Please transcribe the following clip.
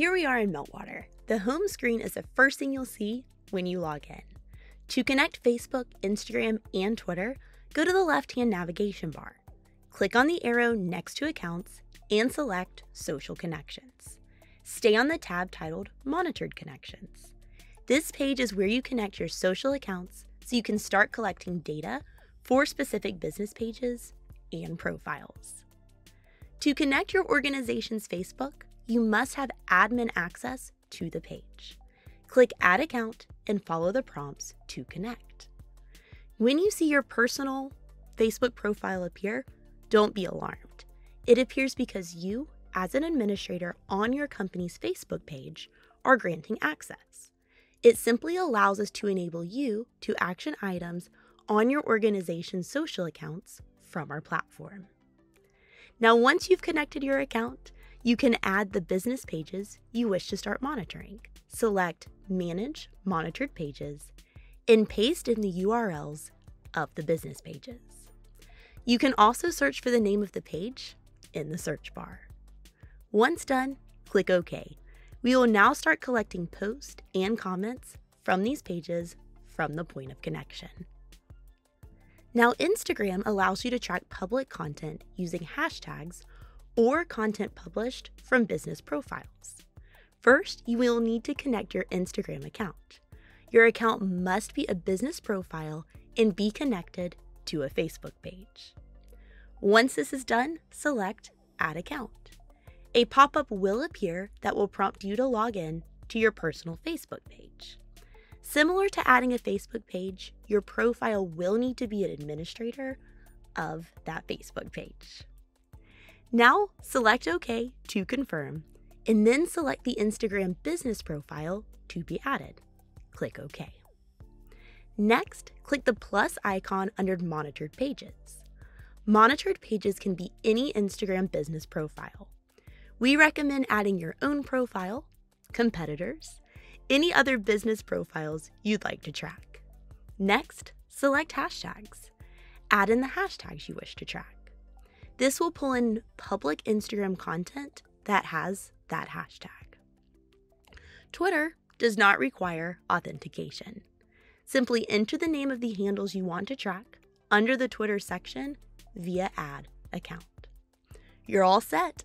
Here we are in Meltwater. The home screen is the first thing you'll see when you log in. To connect Facebook, Instagram, and Twitter, go to the left hand navigation bar. Click on the arrow next to Accounts and select Social Connections. Stay on the tab titled Monitored Connections. This page is where you connect your social accounts so you can start collecting data for specific business pages and profiles. To connect your organization's Facebook, you must have admin access to the page. Click Add Account and follow the prompts to connect. When you see your personal Facebook profile appear, don't be alarmed. It appears because you, as an administrator on your company's Facebook page, are granting access. It simply allows us to enable you to action items on your organization's social accounts from our platform. Now, once you've connected your account, you can add the business pages you wish to start monitoring. Select Manage Monitored Pages and paste in the URLs of the business pages. You can also search for the name of the page in the search bar. Once done, click OK. We will now start collecting posts and comments from these pages from the point of connection. Now, Instagram allows you to track public content using hashtags or content published from business profiles. First, you will need to connect your Instagram account. Your account must be a business profile and be connected to a Facebook page. Once this is done, select Add Account. A pop up will appear that will prompt you to log in to your personal Facebook page. Similar to adding a Facebook page, your profile will need to be an administrator of that Facebook page. Now, select OK to confirm, and then select the Instagram business profile to be added. Click OK. Next, click the plus icon under Monitored Pages. Monitored pages can be any Instagram business profile. We recommend adding your own profile, competitors, any other business profiles you'd like to track. Next, select hashtags. Add in the hashtags you wish to track. This will pull in public Instagram content that has that hashtag. Twitter does not require authentication. Simply enter the name of the handles you want to track under the Twitter section via Add Account. You're all set.